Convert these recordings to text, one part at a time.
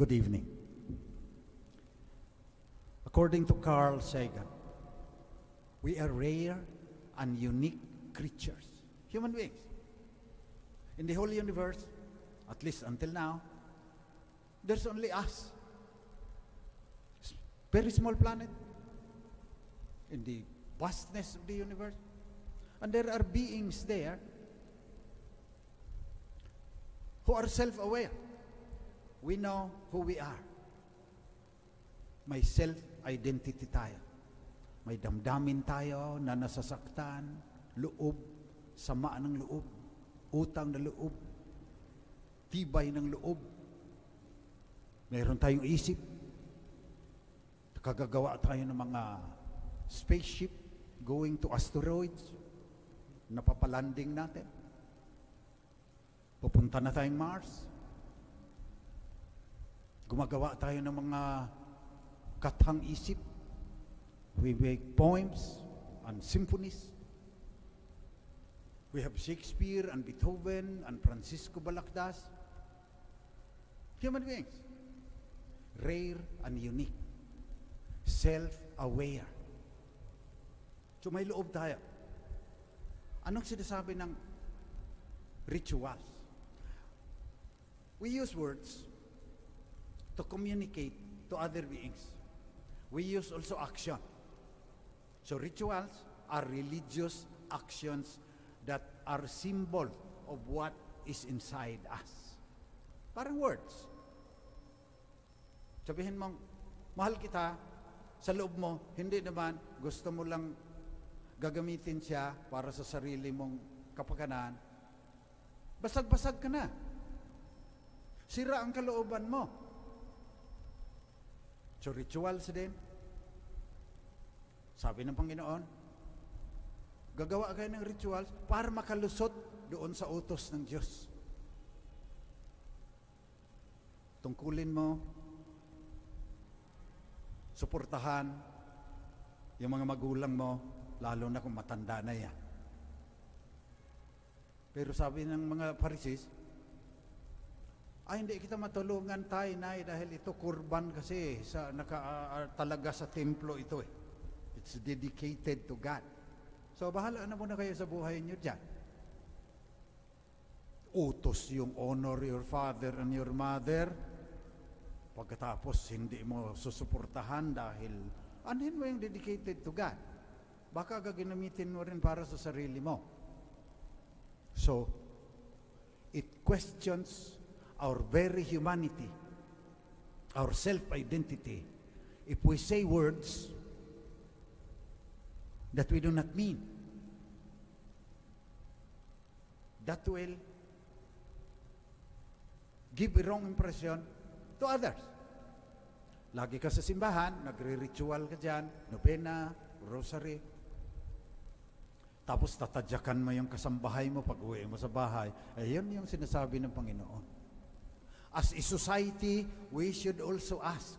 Good evening. According to Carl Sagan, we are rare and unique creatures, human beings. In the whole universe, at least until now, there's only us. Very small planet in the vastness of the universe. And there are beings there who are self-aware. We know who we are. May self-identity tayo. May damdamin tayo na nasasaktan, loob, sama ng loob, utang na loob, tibay ng loob. Meron tayong isip. Kagagawa tayo ng mga spaceship going to asteroids. Napapalanding natin. Pupunta na tayong Mars. Gumagawa tayo ng mga kathang isip. We make poems and symphonies. We have Shakespeare and Beethoven and Francisco Balakdas. Human beings. Rare and unique. Self-aware. So may loob tayo. Anong sinasabi ng rituals? We use words to communicate to other beings. We use also action. So rituals are religious actions that are symbol of what is inside us. Parang words. Sabihin mong, mahal kita, sa loob mo, hindi naman gusto mo lang gagamitin siya para sa sarili mong kapakanan, basag-basag ka na. Sira ang kalooban mo. So rituals din. Sabi ng Panginoon, gagawa kayo ng rituals para makalusot doon sa utos ng Diyos. Tungkulin mo, suportahan yung mga magulang mo, lalo na kung matanda na yan. Pero sabi ng mga parisis, ay hindi kita matulungan tayo na dahil ito kurban kasi sa naka ah, talaga sa templo ito eh. It's dedicated to God. So bahala na muna kayo sa buhay niyo diyan. Utos yung honor your father and your mother. Pagkatapos hindi mo susuportahan dahil anin mo yung dedicated to God. Baka gaginamitin mo rin para sa sarili mo. So, it questions our very humanity, our self-identity, if we say words that we do not mean. That will give a wrong impression to others. Lagi ka sa simbahan, nagre-ritual ka dyan, nobena, rosary. Tapos tatadyakan mo yung kasambahay mo pag uwi mo sa bahay. Ayun yung sinasabi ng Panginoon. As a society, we should also ask.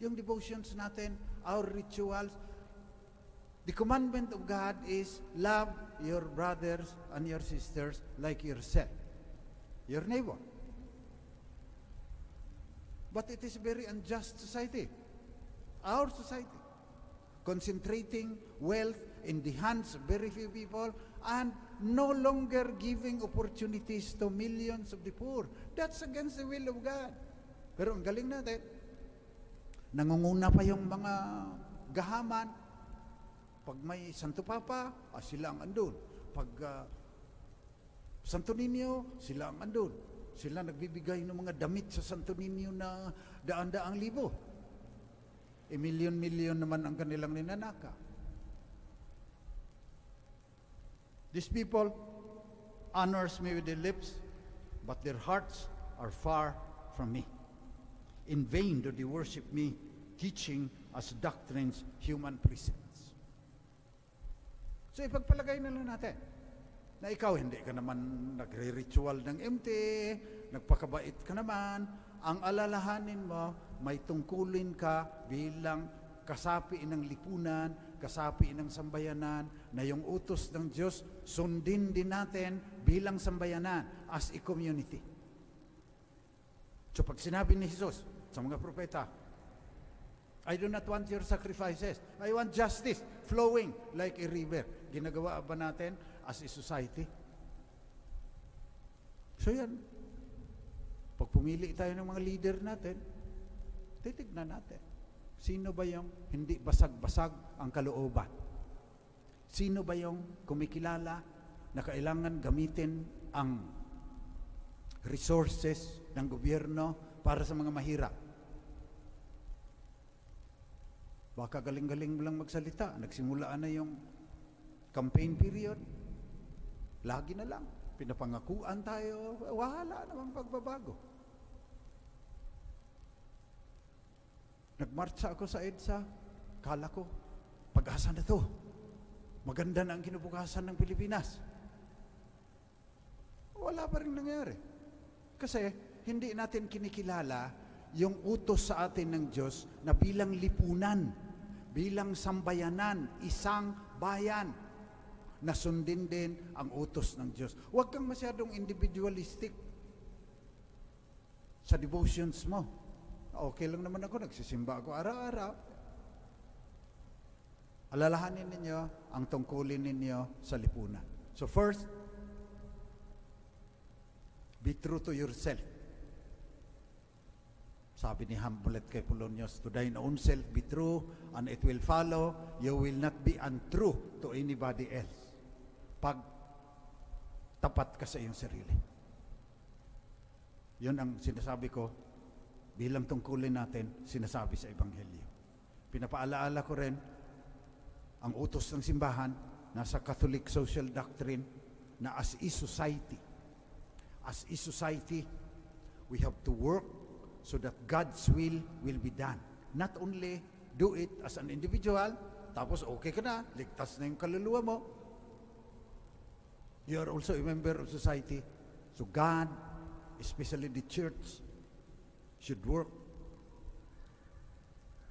Yung devotions natin, our rituals, the commandment of God is love your brothers and your sisters like yourself, your neighbor. But it is very unjust society, our society, concentrating wealth in the hands of very few people and no longer giving opportunities to millions of the poor. That's against the will of God. Pero ang galing natin, nangunguna pa yung mga gahaman. Pag may Santo Papa, ah, sila ang andun. Pag ah, Santo Niño, sila ang andun. Sila nagbibigay ng mga damit sa Santo Niño na daan-daang libo. E milyon-milyon naman ang kanilang ninanaka. These people honors me with their lips, but their hearts are far from me. In vain do they worship me, teaching as doctrines human precepts. So ipagpalagay na lang natin na ikaw hindi ka naman nagre-ritual ng MT, nagpakabait ka naman, ang alalahanin mo, may tungkulin ka bilang kasapi ng lipunan, kasapi ng sambayanan, na yung utos ng Diyos, sundin din natin bilang sambayanan as a community. So pag sinabi ni Jesus sa mga propeta, I do not want your sacrifices. I want justice flowing like a river. Ginagawa ba natin as a society? So yan. Pag pumili tayo ng mga leader natin, titignan natin. Sino ba yung hindi basag-basag ang kalooban? Sino ba yung kumikilala na kailangan gamitin ang resources ng gobyerno para sa mga mahirap? Baka galing-galing mo lang magsalita. Nagsimulaan na yung campaign period. Lagi na lang. Pinapangakuan tayo. Wala namang pagbabago. Nagmarcha ako sa EDSA. Kala ko, pag-asa na to. Maganda na ang kinubukasan ng Pilipinas. Wala pa rin nangyari. Kasi hindi natin kinikilala yung utos sa atin ng Diyos na bilang lipunan, bilang sambayanan, isang bayan na sundin din ang utos ng Diyos. Huwag kang masyadong individualistic sa devotions mo. Okay lang naman ako, nagsisimba ako araw-araw. Alalahanin ninyo ang tungkulin ninyo sa lipunan. So first, be true to yourself. Sabi ni Hamlet kay Polonius, to thine own self be true, and it will follow, you will not be untrue to anybody else. Pag tapat ka sa iyong sarili. Yun ang sinasabi ko bilang tungkulin natin, sinasabi sa Ebanghelyo. Pinapaalaala ko rin, ang utos ng simbahan, nasa Catholic social doctrine, na as a society, as a society, we have to work so that God's will will be done. Not only do it as an individual, tapos okay ka na, ligtas na yung kaluluwa mo. You are also a member of society. So God, especially the church, should work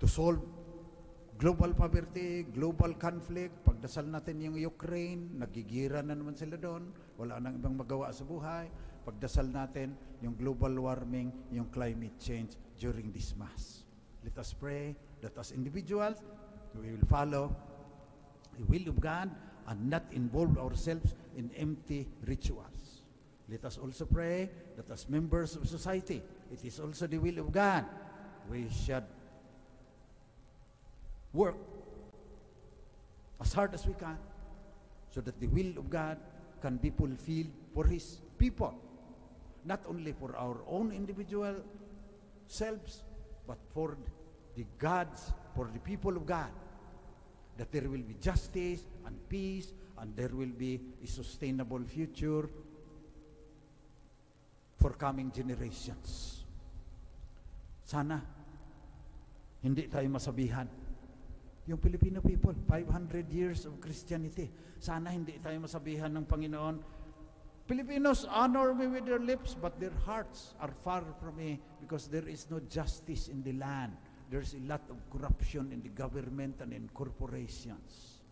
to solve global poverty, global conflict. Pagdasal natin yung Ukraine, nagigira na naman sila doon. Wala nang ibang magawa sa buhay. Pagdasal natin yung global warming, yung climate change during this Mass. Let us pray that as individuals, we will follow the will of God and not involve ourselves in empty rituals. Let us also pray that as members of society, it is also the will of God. We should work as hard as we can so that the will of God can be fulfilled for His people. Not only for our own individual selves, but for the God's, for the people of God. That there will be justice and peace and there will be a sustainable future for coming generations. Sana hindi tayo masabihan. Yung Filipino people, 500 years of Christianity. Sana hindi tayo masabihan ng Panginoon, Filipinos honor me with their lips, but their hearts are far from me because there is no justice in the land. There's a lot of corruption in the government and in corporations.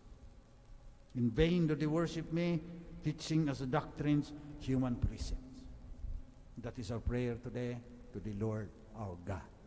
In vain do they worship me, teaching as doctrines human precepts. That is our prayer today to the Lord our God.